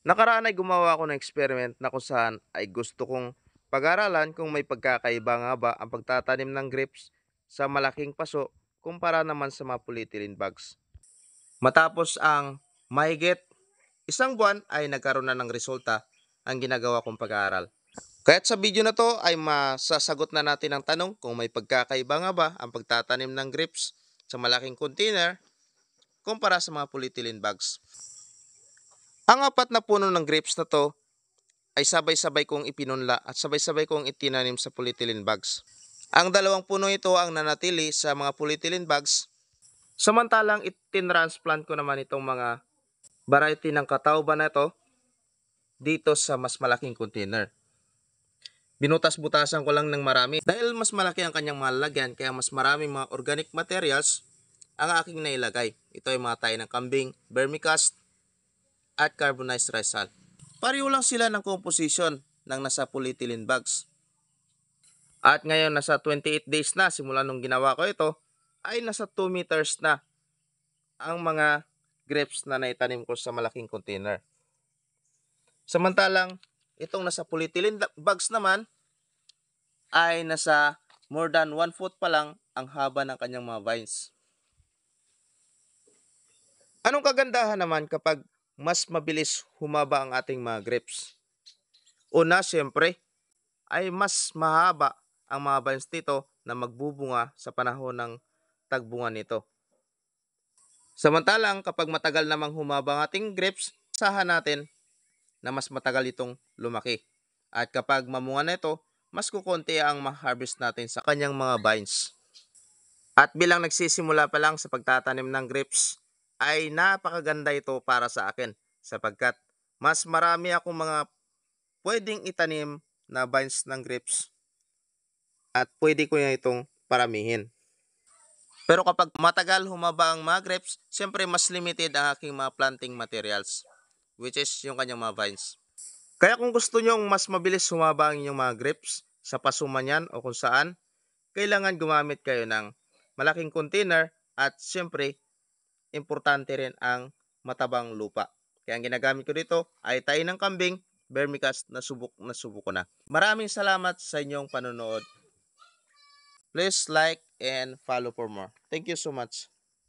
Nakaraan ay gumawa ako ng experiment na kung saan ay gusto kong pag-aralan kung may pagkakaiba nga ba ang pagtatanim ng grapes sa malaking paso kumpara naman sa mga polyethylene bags. Matapos ang mahigit isang buwan ay nagkaroon na ng resulta ang ginagawa kong pag-aaral. Kaya't sa video na to ay masasagot na natin ang tanong kung may pagkakaiba nga ba ang pagtatanim ng grapes sa malaking container kumpara sa mga polyethylene bags. Ang apat na puno ng grapes na to ay sabay-sabay kong ipinunla at sabay-sabay kong itinanim sa polyethylene bags. Ang dalawang puno ito ang nanatili sa mga polyethylene bags. Samantalang itinransplant ko naman itong mga variety ng katauban na ito dito sa mas malaking container. Binutas-butasan ko lang ng marami dahil mas malaki ang kanyang malalagyan kaya mas maraming mga organic materials ang aking nailagay. Ito ay mga tayo ng kambing, vermicast, at carbonized rice salt. Pareho lang sila ng composition ng nasa polyethylene bags. At ngayon nasa 28 days na simula nung ginawa ko ito ay nasa 2 meters na ang mga grapes na naitanim ko sa malaking container. Samantalang itong nasa polyethylene bags naman ay nasa more than 1 foot pa lang ang haba ng kanyang mga vines. Anong kagandahan naman kapag mas mabilis humaba ang ating mga grapes? Una, siyempre, ay mas mahaba ang mga vines nito na magbubunga sa panahon ng tagbunga nito. Samantalang kapag matagal namang humaba ang ating grapes, sahan natin na mas matagal itong lumaki. At kapag mamunga na ito, mas kukonti ang ma-harvest natin sa kanyang mga vines. At bilang nagsisimula pa lang sa pagtatanim ng grapes, ay napakaganda ito para sa akin sapagkat mas marami akong mga pwedeng itanim na vines ng grapes at pwede ko na itong paramihin. Pero kapag matagal humaba ang mga grapes, siyempre mas limited ang aking mga planting materials which is yung kanyang mga vines. Kaya kung gusto nyong mas mabilis humaba ang inyong mga grapes sa pasuman yan o kung saan, kailangan gumamit kayo ng malaking container at siyempre importante rin ang matabang lupa. Kaya ang ginagamit ko dito ay tayo ng kambing, vermicast na subok na subok ko na. Maraming salamat sa inyong panonood. Please like and follow for more. Thank you so much.